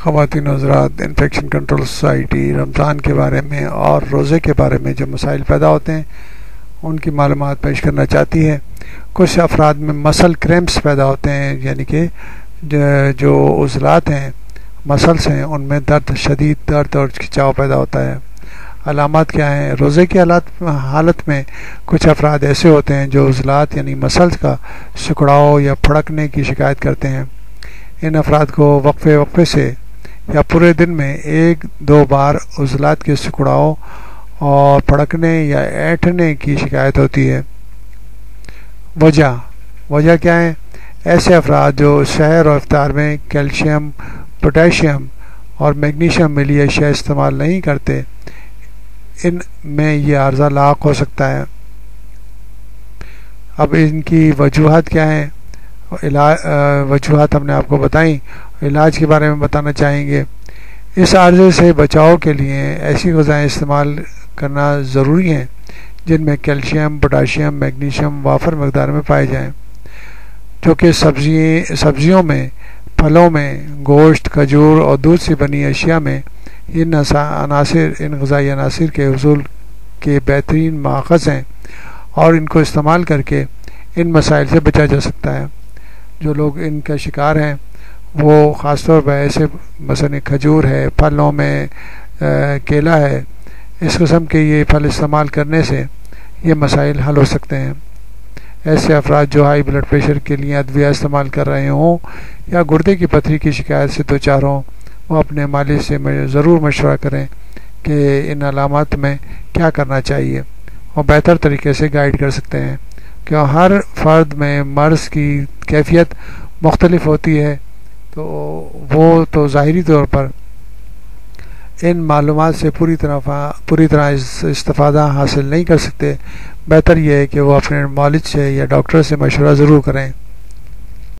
ख़वान हजरात infection control society Ramzan के बारे में और रोज़े के बारे में जो मसाइल पैदा होते हैं, उनकी मालूम पेश करना चाहती है। कुछ अफराद में मसल क्रैम्प्स पैदा होते हैं, यानी कि जो उजलात हैं, मसल्स हैं, उनमें दर्द, शदीद दर्द और खिंचाव पैदा होता है। अलामत क्या हैं? रोज़े की हालत हालत में कुछ अफराद ऐसे होते हैं जो उजलात, यानी मसल्स का सिकुड़ाव या फड़कने की शिकायत करते हैं। इन अफराद को वक्फे वक्फे से या पूरे दिन में एक, दो बार उजलात के सिकुड़ाव और फड़कने या ऐठने की शिकायत होती है। वजह वजह क्या है? ऐसे अफराद जो शहर और अफ्तार में कैल्शियम, पोटेशियम और मैग्नीशियम मिली अशिया इस्तेमाल नहीं करते, इन में ये अर्जा लाक हो सकता है। अब इनकी वजूहत क्या है? इलाज वजूहत हमने आपको बताई, इलाज के बारे में बताना चाहेंगे। इस अर्जे से बचाव के लिए ऐसी गज़ाएँ इस्तेमाल करना ज़रूरी हैं, जिनमें कैल्शियम, पोटाशियम, मैग्नीशियम, वाफर मकदार में पाए जाएँ, जो कि सब्ज़ी, सब्जियों में, फलों में, गोश्त, खजूर और दूध से बनी अशिया में इन अनासर, इन गज़ाई अनासर के हजूल के बेहतरीन माखज़ हैं और इनको इस्तेमाल करके इन मसाइल से बचा जा सकता है। जो लोग इनका शिकार हैं वो ख़ास तौर पर ऐसे मसन खजूर है फलों में आ, केला है इस कस्म के ये फल इस्तेमाल करने से ये मसाइल हल हो सकते हैं। ऐसे अफराद जो हाई ब्लड प्रेशर के लिए अदविया इस्तेमाल कर रहे हों या गुर्दे की पथरी की शिकायत से दो चार हों वो अपने मालिक से ज़रूर मशवरा करें कि इन अलामत में क्या करना चाहिए और बेहतर तरीके से गाइड कर सकते हैं। क्यों हर फर्द में मर्ज़ की कैफियत मुख्तलिफ़ होती है? तो वो तो ज़ाहरी तौर पर इन मालूम से पूरी तरह पूरी तरह इस्ता हासिल नहीं कर सकते। बेहतर यह है कि वह अपने मॉलिज से या डॉक्टर से मशवरा ज़रूर करें।